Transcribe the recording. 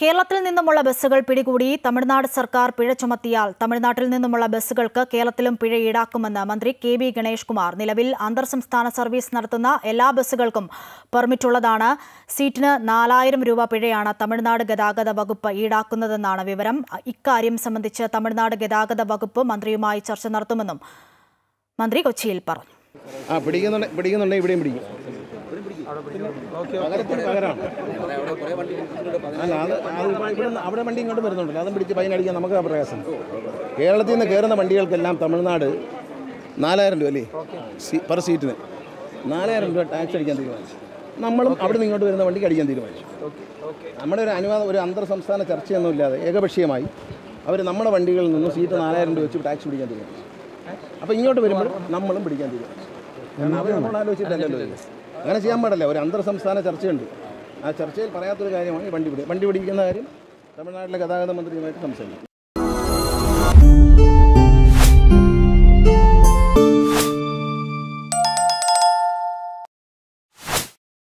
കേരളത്തിൽ നിന്നുമുള്ള ബസ്സുകൾ പിടികൂടി തമിഴ്നാട് സർക്കാർ പിഴ ചുമത്തിയാൽ തമിഴ്നാട്ടിൽ നിന്നുമുള്ള ബസ്സുകൾക്ക് കേരളത്തിലും പിഴ ഈടാക്കുമെന്ന് മന്ത്രി കെ ബി ഗണേഷ് കുമാർ നിലവിൽ അന്തർ സംസ്ഥാന സർവീസ് നടത്തുന്ന എല്ലാ ബസ്സുകൾക്കും പെർമിറ്റുള്ളതാണ്. സീറ്റിന് നാലായിരം രൂപ പിഴയാണ് തമിഴ്നാട് ഗതാഗത വകുപ്പ് ഈടാക്കുന്നതെന്നാണ് വിവരം. ഇക്കാര്യം സംബന്ധിച്ച് തമിഴ്നാട് ഗതാഗത വകുപ്പ് മന്ത്രിയുമായി ചർച്ച നടത്തുമെന്നും മന്ത്രി കൊച്ചിയിൽ പറഞ്ഞു. അല്ല അത് അവിടെ വണ്ടി ഇങ്ങോട്ട് വരുന്നുണ്ടല്ലോ അതും പിടിച്ച് പൈനടിക്കാൻ അടിക്കാൻ നമുക്ക് പ്രയാസം. കേരളത്തിൽ നിന്ന് കയറുന്ന വണ്ടികൾക്കെല്ലാം തമിഴ്നാട് നാലായിരം രൂപ അല്ലേ? സീ- പെർ സീറ്റിന് നാലായിരം രൂപ ടാക്സ് അടിക്കാൻ തീരുമാനിച്ചു. നമ്മളും അവിടെ നിന്ന് ഇങ്ങോട്ട് വരുന്ന വണ്ടിക്ക് അടിക്കാൻ തീരുമാനിച്ചു. നമ്മുടെ ഒരു അനുവാദം ഒരു അന്തർ സംസ്ഥാന ചർച്ചയൊന്നുമില്ലാതെ ഏകപക്ഷീയമായി അവർ നമ്മുടെ വണ്ടികളിൽ നിന്ന് സീറ്റ് നാലായിരം രൂപ വെച്ച് ടാക്സ് പിടിക്കാൻ തീരുമാനിച്ചു. അപ്പോൾ ഇങ്ങോട്ട് വരുമ്പോൾ നമ്മളും പിടിക്കാൻ തീരുമാനിച്ചു. കാരണം അവർ. അങ്ങനെ ചെയ്യാൻ പാടില്ല. ഒരു അന്തർ സംസ്ഥാന ചർച്ചയുണ്ട്. ആ ചർച്ചയിൽ പറയാത്തൊരു കാര്യമാണ് ഈ വണ്ടി പിടി വണ്ടി പിടിക്കുന്ന കാര്യം തമിഴ്നാട്ടിലെ ഗതാഗത മന്ത്രിയുമായിട്ട് സംസാരിക്കും.